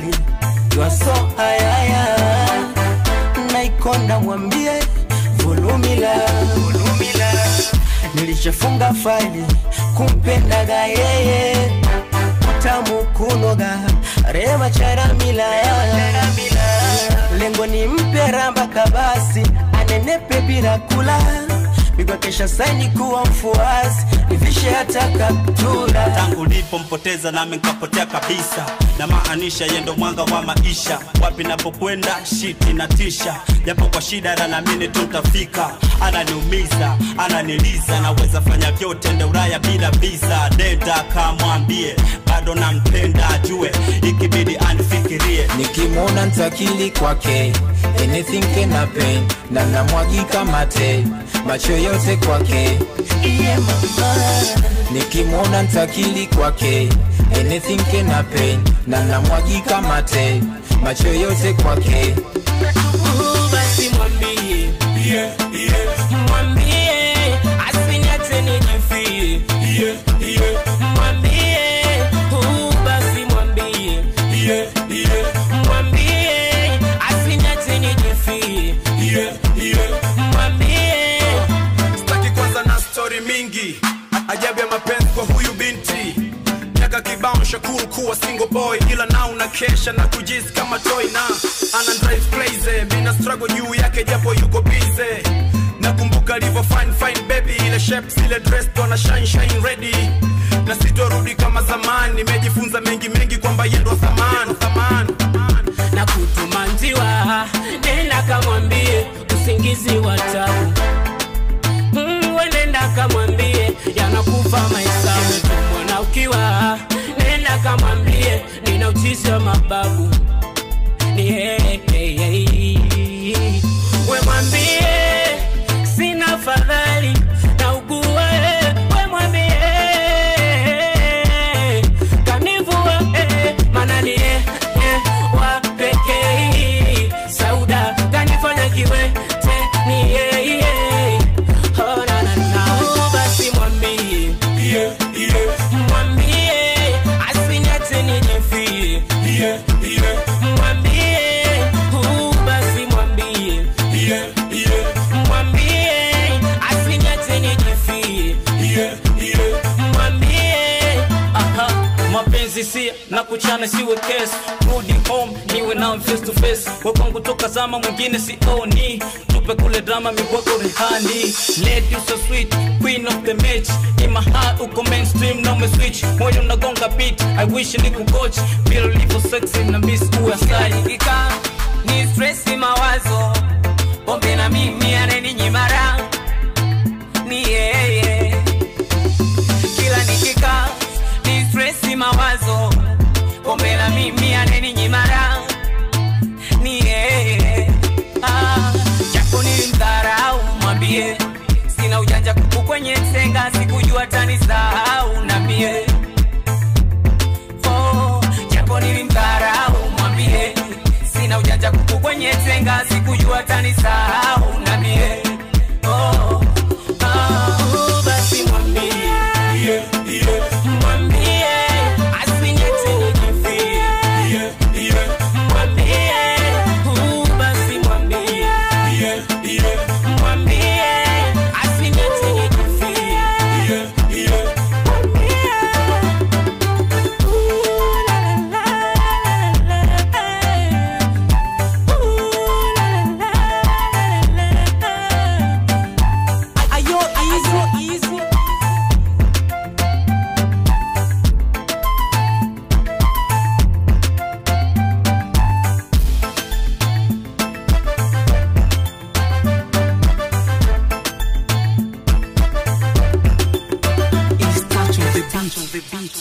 mbali. You so ayaya Naikonda mwambie vulumila, vulumila. Nilishafunga faili kumpendaga yeye. Utamu rema charamila, lengo ni mpe ramba kabasi. Anenepe bila kula, migwakesha saini kuwa mfuasi nivishe tula. Tangu tangu lipompoteza nami nkapotea kabisa. Na maanisha yendo mwanga wa maisha. Wapi napokwenda shiti na tisha japo kwa shida nanamini tutafika. Ananiumiza ananiliza. Naweza fanya vyote nde uraya bila visa. Deda kamwambie bado nampenda ajue. Ikibidi anifikirie. Nikimwona ntakili kwake anything can happen na namwagika mate macho yote kwake. Iye mama. Nikimwona ntakili kwake anything can happen na namwagika mate macho yote kwake. Basi mwambie yeah, yeah. mwambie asiniache nijifie. Yeah, yeah. Shakuru kuwa single boy ila na unakesha na kujizi kama toy na ana drive crazy. Mina struggle juu yake japo yuko busy. Nakumbuka alivyo fine fine baby ile shapes ile dress tona shine shine ready. Na sitorudi kama zamani nimejifunza mengi mengi kwamba yendo thamani thamani. Na kutumanziwa nena kamwambie usingizi wa tabu wa mababu ni hey, hey, hey. Mapenzi na kuchana siwe kesi rudi home niwe na face to face. Wakwangu toka zama mwingine sioni. Tupe kule drama mibwako rehani lady so sweet queen of the match. In my heart uko mainstream na umeswitch. Moyo unagonga beat i wish ni kukoch vile ulivyo sexy na miss uwe asai ni stresi mawazo mawazo. Pombe la mimi aneninyimara ni yeye. Ah, japo nilimdharau mwambie. Sina ujanja kuku kwenye tenga sikujua tanisahau na mie oh, nilimdharau mwambie. Sina ujanja kuku kwenye tenga the beat.